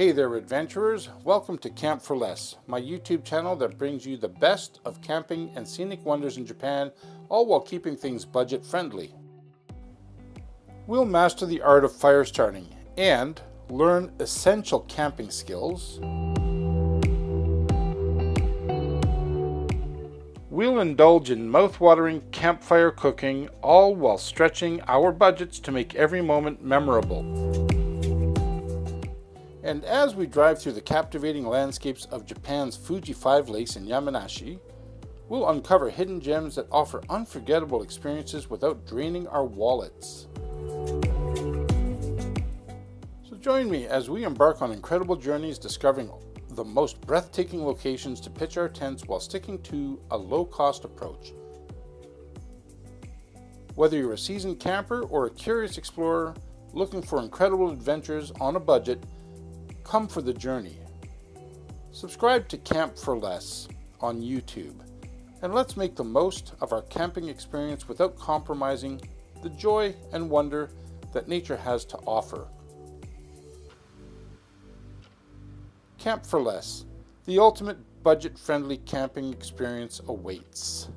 Hey there adventurers, welcome to Camp for Less, my YouTube channel that brings you the best of camping and scenic wonders in Japan, all while keeping things budget friendly. We'll master the art of fire starting and learn essential camping skills. We'll indulge in mouth-watering campfire cooking, all while stretching our budgets to make every moment memorable. And as we drive through the captivating landscapes of Japan's Fuji 5 Lakes in Yamanashi, we'll uncover hidden gems that offer unforgettable experiences without draining our wallets. So join me as we embark on incredible journeys discovering the most breathtaking locations to pitch our tents while sticking to a low-cost approach. Whether you're a seasoned camper or a curious explorer looking for incredible adventures on a budget, Come for the journey. Subscribe to Camp for Less on YouTube, and let's make the most of our camping experience without compromising the joy and wonder that nature has to offer. Camp for Less, the ultimate budget friendly camping experience awaits.